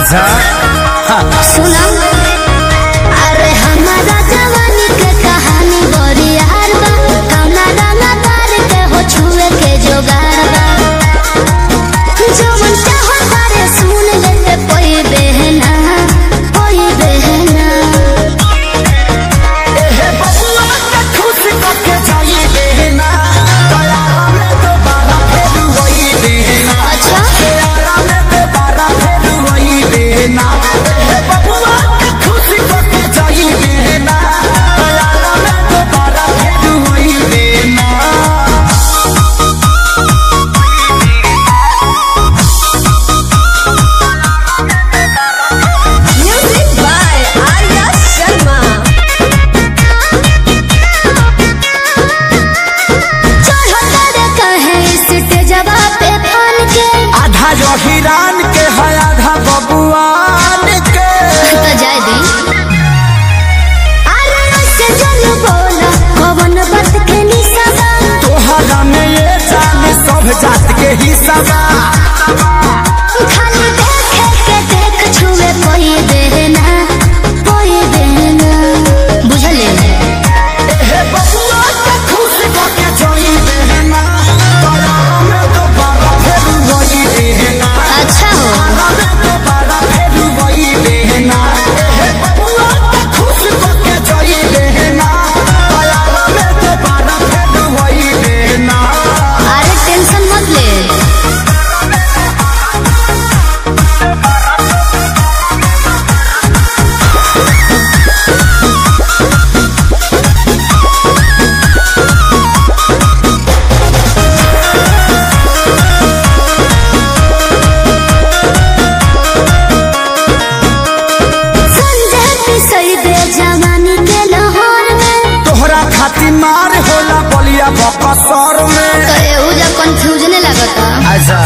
রাজা সুনাম जो हिरान के हयाधा बबुआन के। तो जाए दी। अरे से जल बोला कवन बात के निसाबा तोहरा में ये जान सब जात के हिसाबा तैयार होला बलिया बकसर में। तो एहू जा कंफ्यूजन लगता अच्छा